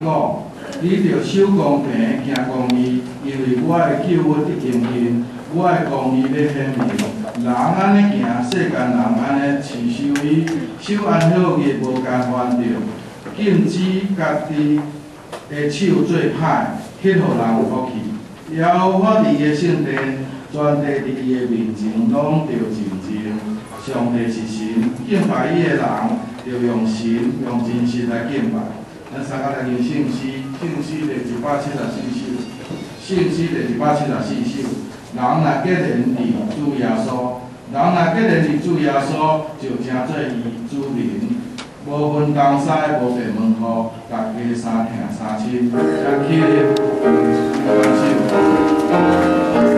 讲，你着守公平，行公义，因为我的救恩得应验，我的公义要显明。人安尼行，世间人安尼持守伊，守安好业无加犯着，禁止家己的手做歹，去互人有福气。也有我伫伊的圣殿，全地伫伊的面前拢着认真。上帝是神，敬拜伊的人，着用神用真心来敬拜。咱三个来念圣诗，圣诗第一百七十四首，圣诗第一百七十四首。人若结连伫主耶稣，人若结连伫主耶稣，就称做伊主人。无分东西，无地门户，大家三听三亲，也起立，感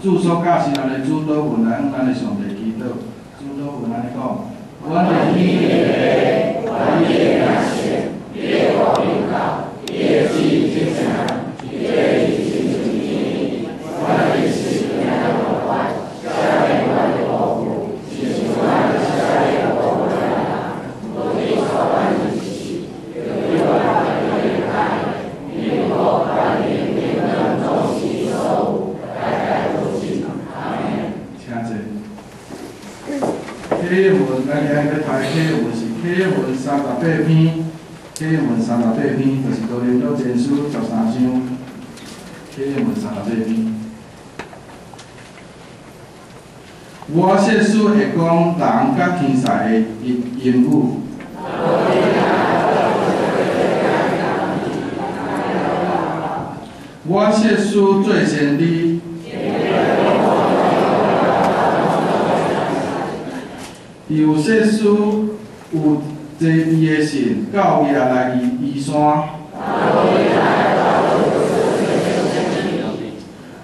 谢。仁爱是我设施会讲人甲天才的因因故。我设施最先的。有设施有坐伊的神到夜来移移山。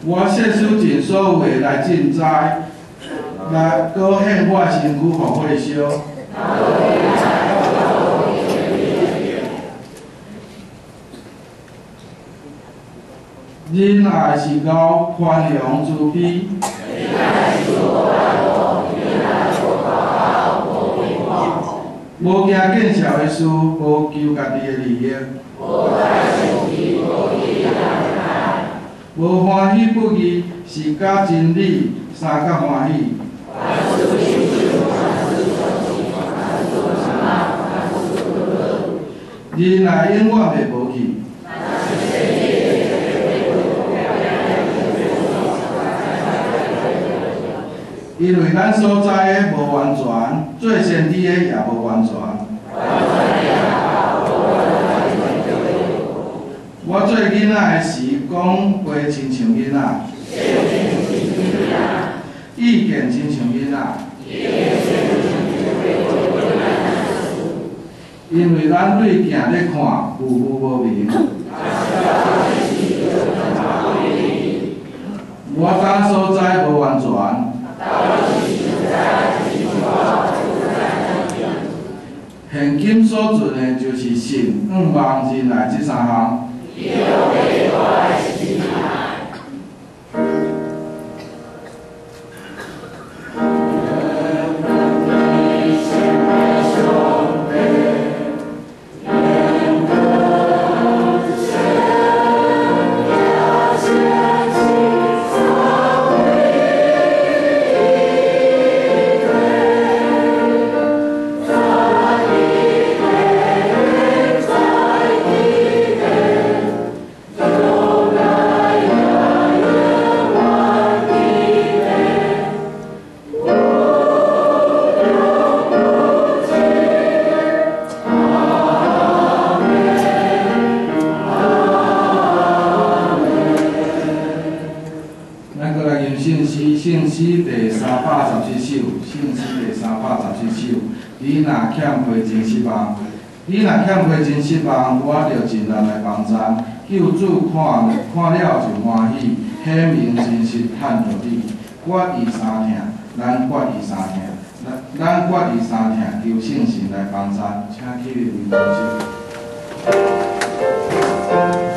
我设施尽所有来尽灾。来，高兴我身躯好火烧。恁也是够宽容慈悲。无惊见笑的事，无求家己的利益。无欢喜不义，是甲真理三甲欢喜。仁爱永远袂无去。因为咱所在的无完全，做先知的也无完全。我做囡仔的时，讲话亲像囡仔，意见亲像囡仔。因为咱对镜咧看，有无无明。我当所在无完全，现今所存的，就是信、五望、仁爱这三项。欠亏真失望，你若欠亏真失望，我着尽力来帮赞。救主看看了就欢喜，显明真实趁着你。决伊三听，咱决伊三听，咱咱决伊三听，求圣神来帮赞，请起立为主席。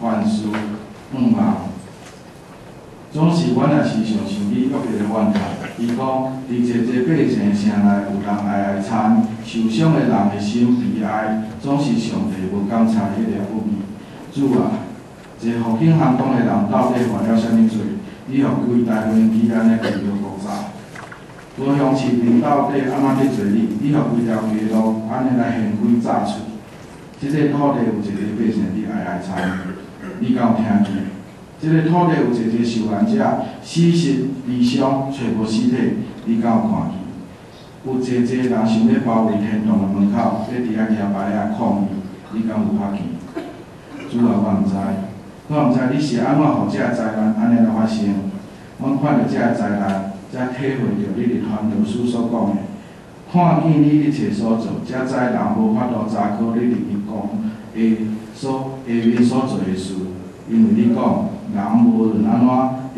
凡事相信，凡事盼望。总是阮也是常想起约伯的怨叹，伊讲，伫一个百姓城内有人哀哀惨，受伤的人的心悲哀，总是上帝无感察迄个不义。主啊，一个复兴行动的人到底犯了啥物罪？你互规台湾期安尼继续爆炸？高雄市民到底安怎去做你？你互规条街路安尼来现鬼炸出？即个土地有一个百姓伫哀哀惨，你敢有听见？即个土地有一个受难者死实离伤，找无尸体，你敢有看见？有济济人想要包围天堂的门口，要伫遐举牌啊抗议，你敢有拍见？主啊，我毋知，我毋知你是安怎互即个灾难安尼来发生？我看到即个灾难，才体会到你伫传道书所讲的，看见你一切所做，才知人无法度查考你伫所下面所做诶事，因为你讲。人无论安怎，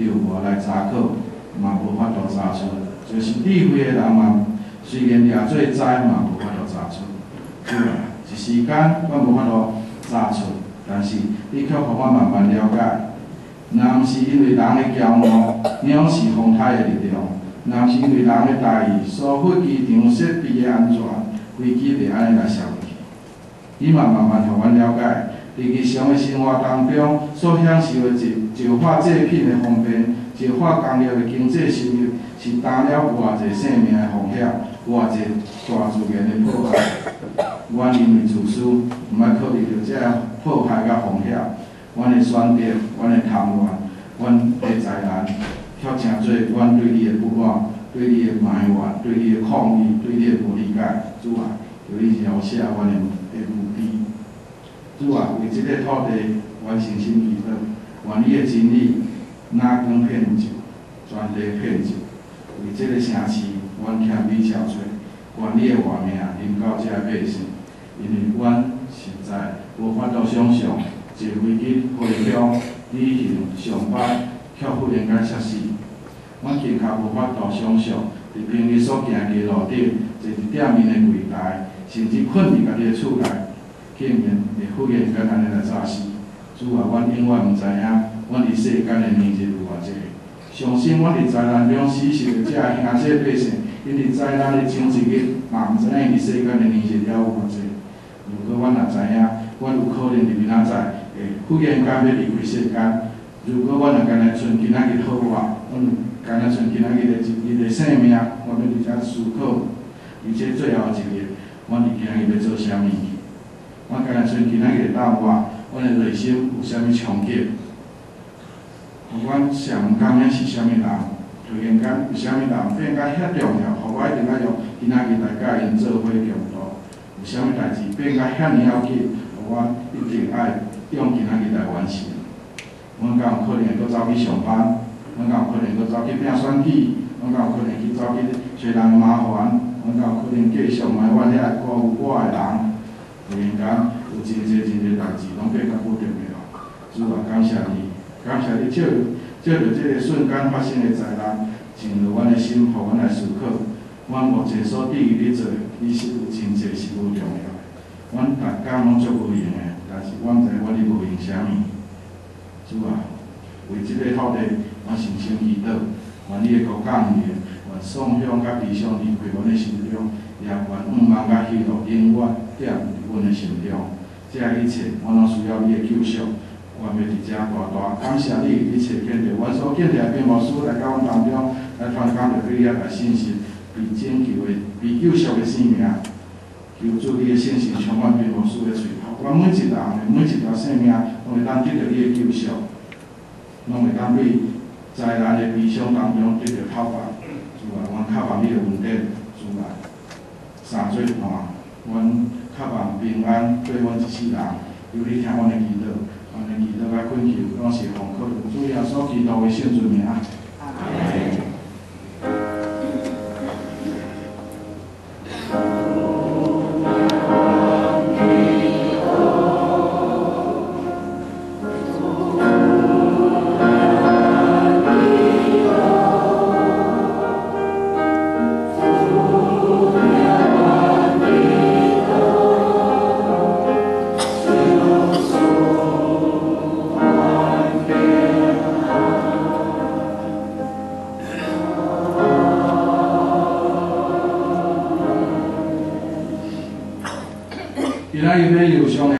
着无来查考，嘛无法度查出。就是智慧诶人嘛，虽然掠做知，嘛无法度查出。是啊，一时间我无法度查出，但是你却互我慢慢了解。若毋是因为人诶骄傲，藐视风台的力量；若是因为人诶大意，所飞机场设备诶安全，飞机袂安尼来烧去。你嘛慢慢互阮了解。伫日常的生活当中所享受的就就化制品的方便，石化工业的经济收入，是担了偌侪生命的风险，偌侪大自然的破坏。阮认为自私，毋爱考虑到这破坏甲风险，阮的选择，阮的贪婪，阮的灾难，却成做阮对你的不满，对你的埋怨，对你的抗议，对你的无理解。主啊，求你饶恕阮的。主啊，为即个土地完成心祈祷，愿你的真理哪光遍照，全地遍照。为即个城市，阮欠你憔悴，愿你的活命临到遮百姓，因为阮实在无法度想象，坐飞机回乡旅行上班，却忽然间猝死。阮更加无法度想象，伫平日所行过的路顶，坐伫店面的柜台，甚至困伫家己的厝内。见面会忽然间安尼来诈死，主啊，阮永远毋知影，阮伫世间的年日有偌济。相信阮伫灾难中死去的这兄弟百姓，因伫灾难的前一日，嘛毋知影伫世间的年日了有偌济。如果阮若知影，阮有可能伫明仔载会忽然间要离开世间。如果阮若干那剩今仔日好活，阮干那剩今仔日的一日的生命，我要伫遮思考，而且最后一日，阮伫今日要做啥物？我今日剩今仔日答我，阮的内心有啥物冲击？互阮上感恩是啥物人？突然间有啥物人变甲遐重要？互我一定要用今仔日来甲因做伙共度。有啥物代志变甲遐尔要紧？互我一定爱用今仔日来完成。阮敢有可能搁走去上班？阮敢有可能搁走去拼选举？阮敢有可能去走去找人麻烦？阮敢有可能继续埋怨遐辜负我的人？突然间有真济真济代志，拢变甲不重要。主啊，感谢你，感谢你，借借着即个瞬间发生的灾难，进入阮的心，互阮来思考。阮目前所伫于咧做，其实有真济是无重要的。阮逐工拢做无用的，但是阮知阮哩无用啥物。主啊，为即个土地，我诚心祈祷，愿你的国降临，愿送向甲地上离开阮的心中，也愿五万甲希望永远点。阮的心中，这一切我拢需要你的救赎。我要伫遮大大感谢你，一切建立阮所建立的屏幕师来到阮当中，来传讲着你遐来信息，被拯救的、被救赎的生命。求主你的信息充满屏幕师的嘴口，阮每一人的每一条生命，拢会当得到你的救赎，拢会当对灾难的悲伤当中得到透发。主啊，阮渴望你的稳定，主啊，三做伴，阮。较望平安对阮一世人，有你听阮的祈祷，阮的祈祷甲恳求，拢是奉靠主耶稣基督的圣尊名。